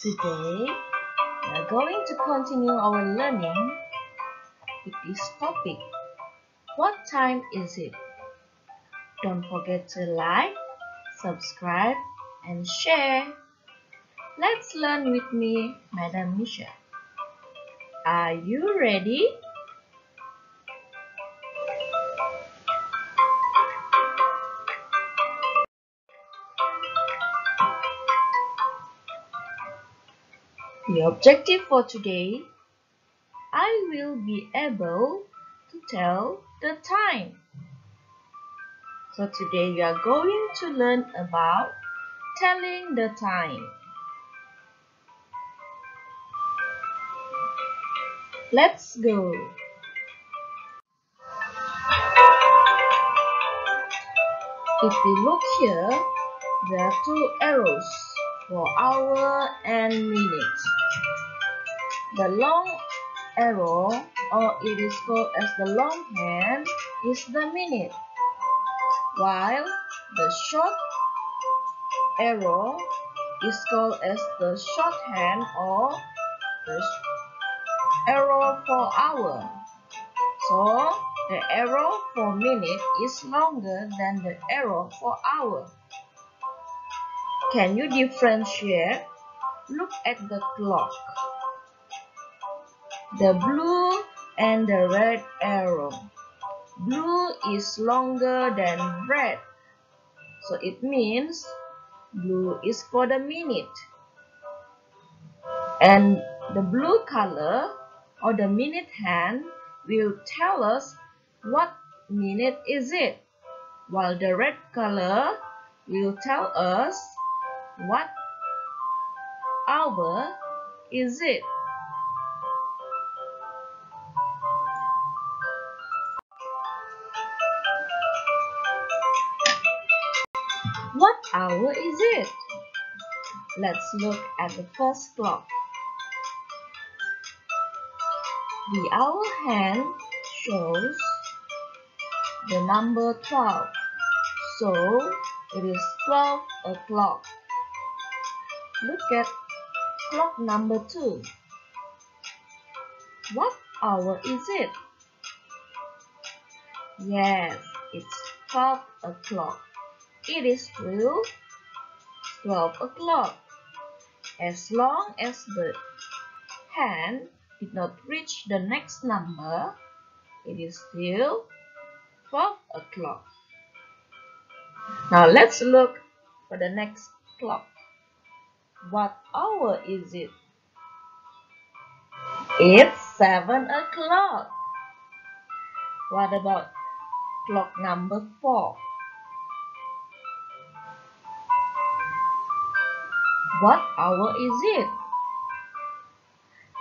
Today, we are going to continue our learning with this topic. What time is it? Don't forget to like, subscribe, and share. Let's learn with me, Madam Michele. Are you ready? The objective for today, I will be able to tell the time. So today you are going to learn about telling the time. Let's go. If we look here, there are two arrows for hour and minutes. The long arrow, or it is called as the long hand, is the minute, while the short arrow is called as the short hand or the arrow for hour. So, the arrow for minute is longer than the arrow for hour. Can you differentiate? Look at the clock. The blue and the red arrow. Blue is longer than red. So it means blue is for the minute. And the blue color or the minute hand will tell us what minute is it, while the red color will tell us what hour is it. What hour is it? Let's look at the first clock. The hour hand shows the number 12. So, it is 12 o'clock. Look at clock number 2. What hour is it? Yes, it's 12 o'clock. It is true. 12 o'clock. As long as the hand did not reach the next number, it is still 12 o'clock. Now let's look for the next clock. What hour is it? It's 7 o'clock. What about clock number 4? What hour is it?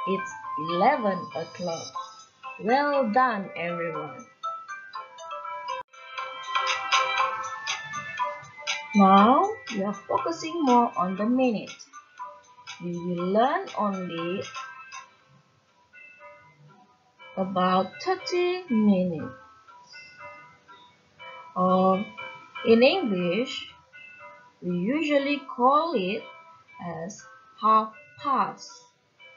It's 11 o'clock. Well done, everyone. Now, we are focusing more on the minute. We will learn only about 30 minutes. Or in English, we usually call it as half past.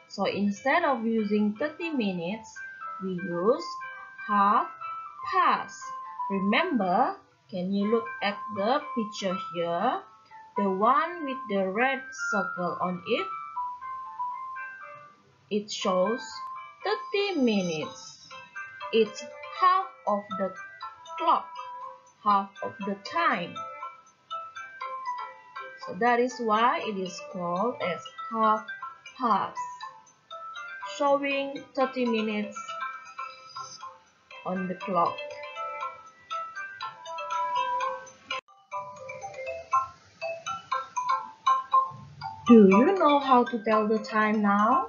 So instead of using 30 minutes, we use half past. Remember, can you look at the picture here? The one with the red circle on it. It shows 30 minutes. It's half of the clock, half of the time. So that is why it is called as half past, showing 30 minutes on the clock. Do you know how to tell the time now?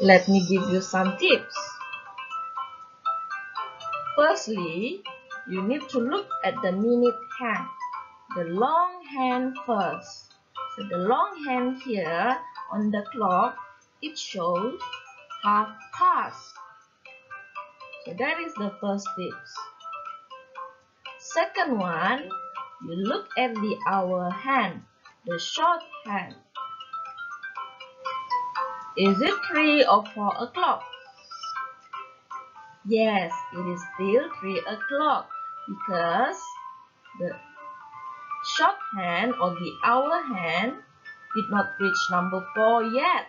Let me give you some tips. Firstly, you need to look at the minute hand, the long hand first. So the long hand here on the clock, it shows half past. So that is the first tips. Second one, you look at the hour hand, the short hand. Is it 3 or 4 o'clock? Yes, it is still 3 o'clock because the short hand or the hour hand did not reach number 4 yet.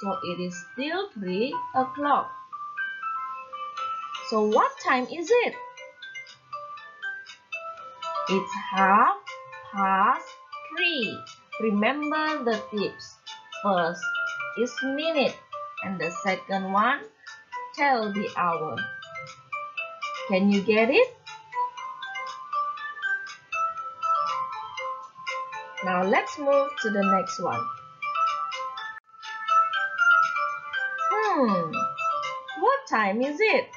So it is still 3 o'clock. So what time is it? It's half past 3. Remember the tips. First is minute and the second one tell the hour. Can you get it? Now let's move to the next one. Hmm, what time is it?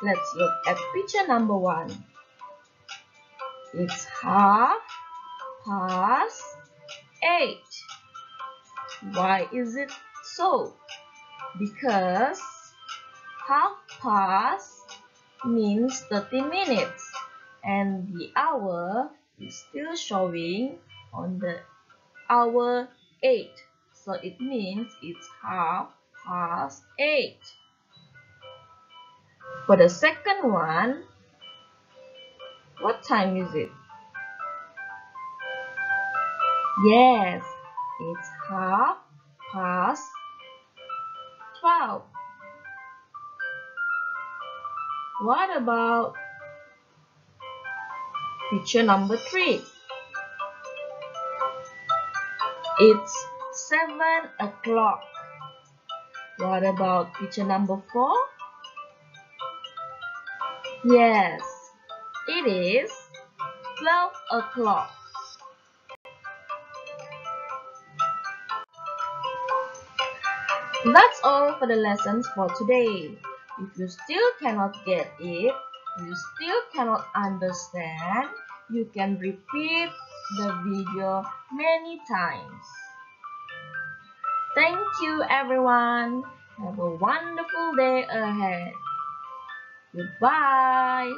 Let's look at picture number one. It's half past eight. Why is it so? Because half past means 30 minutes and the hour is still showing on the hour 8 so it means it's half past 8 for the second one what time is it yes it's half past 12 what about Picture number 3. It's 7 o'clock. What about picture number 4? Yes, it is 12 o'clock. That's all for the lessons for today. If you still cannot get it, you still cannot understand, you can repeat the video many times. Thank you everyone. Have a wonderful day ahead. Goodbye.